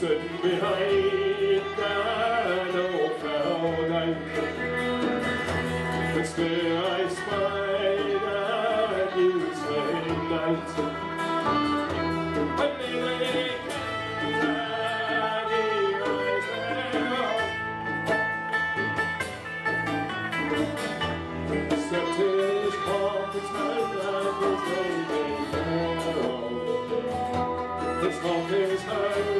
behind that old cloud anchor. Whisper I spy that you say night. Septish pop, it's night like is high.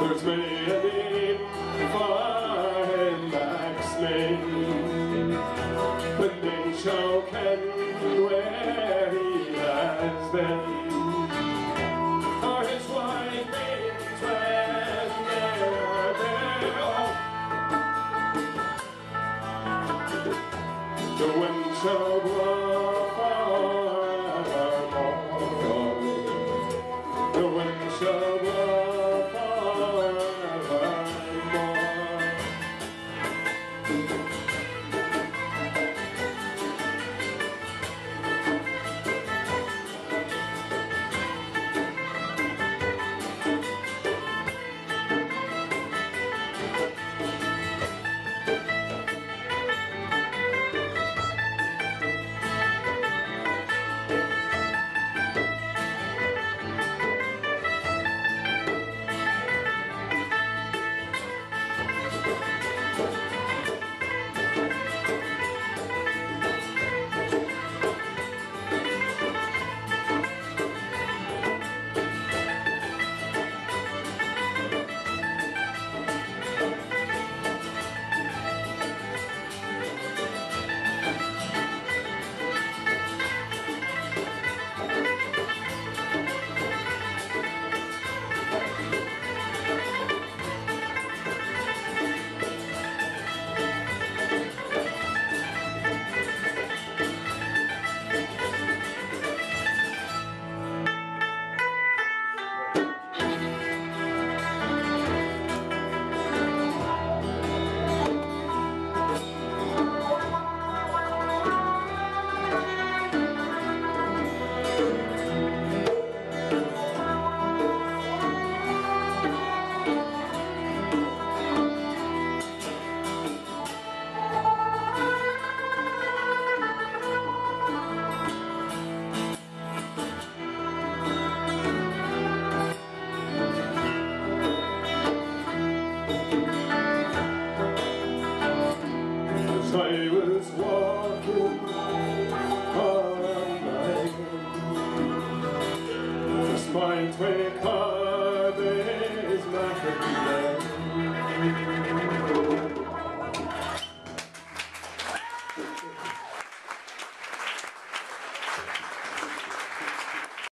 There's many fine backsmen, but they shall ken where he has been. The wind shall blow